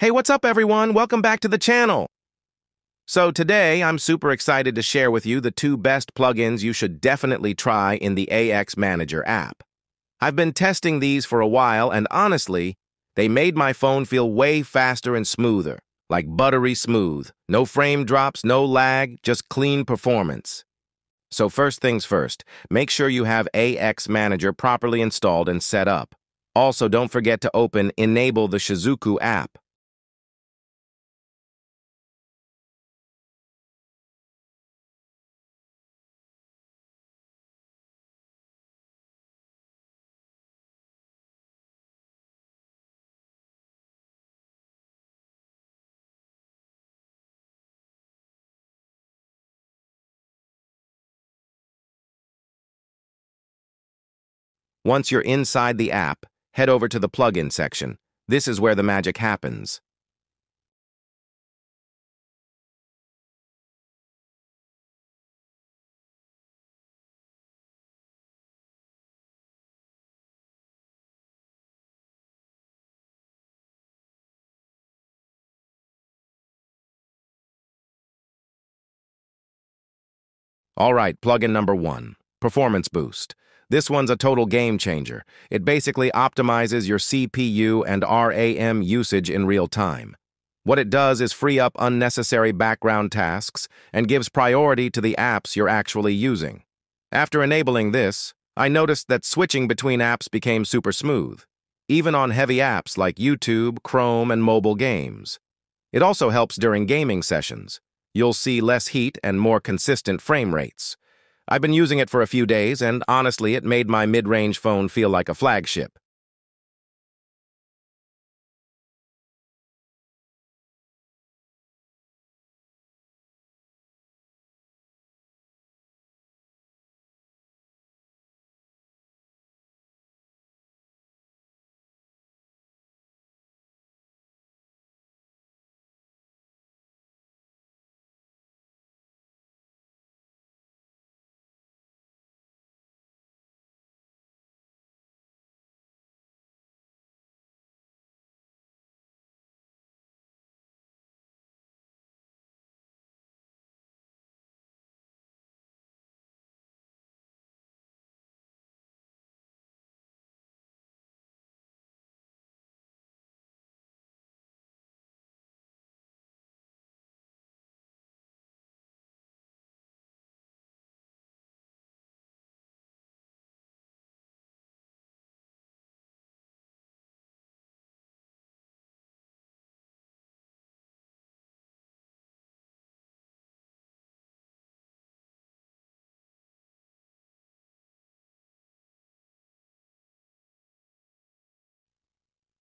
Hey, what's up everyone? Welcome back to the channel. So today, I'm super excited to share with you the two best plugins you should definitely try in the AX Manager app. I've been testing these for a while, and honestly, they made my phone feel way faster and smoother, like buttery smooth. No frame drops, no lag, just clean performance. So first things first, make sure you have AX Manager properly installed and set up. Also, don't forget to open Enable the Shizuku app. Once you're inside the app, head over to the plugin section. This is where the magic happens. All right, plugin number one, Performance Boost. This one's a total game changer. It basically optimizes your CPU and RAM usage in real time. What it does is free up unnecessary background tasks and gives priority to the apps you're actually using. After enabling this, I noticed that switching between apps became super smooth, even on heavy apps like YouTube, Chrome, and mobile games. It also helps during gaming sessions. You'll see less heat and more consistent frame rates. I've been using it for a few days, and honestly, it made my mid-range phone feel like a flagship.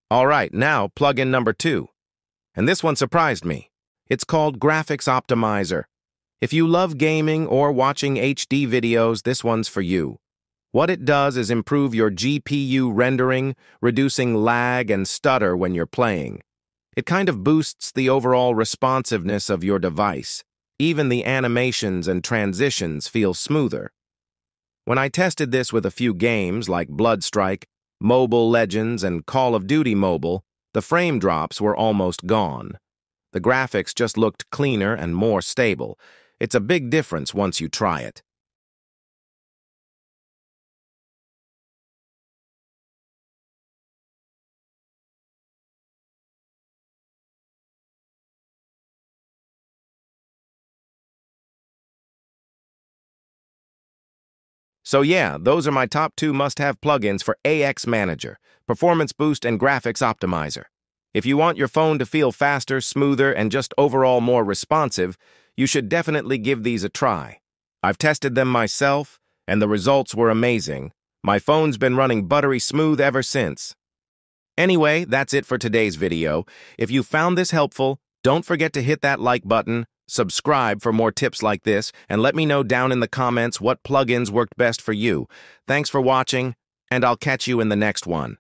All right, now plugin number two. And this one surprised me. It's called Graphics Optimizer. If you love gaming or watching HD videos, this one's for you. What it does is improve your GPU rendering, reducing lag and stutter when you're playing. It kind of boosts the overall responsiveness of your device. Even the animations and transitions feel smoother. When I tested this with a few games like Bloodstrike, Mobile Legends, and Call of Duty Mobile, the frame drops were almost gone. The graphics just looked cleaner and more stable. It's a big difference once you try it. So yeah, those are my top two must-have plugins for AX Manager, Performance Boost and Graphics Optimizer. If you want your phone to feel faster, smoother, and just overall more responsive, you should definitely give these a try. I've tested them myself, and the results were amazing. My phone's been running buttery smooth ever since. Anyway, that's it for today's video. If you found this helpful, don't forget to hit that like button, Subscribe for more tips like this, and let me know down in the comments what plugins worked best for you. Thanks for watching, and I'll catch you in the next one.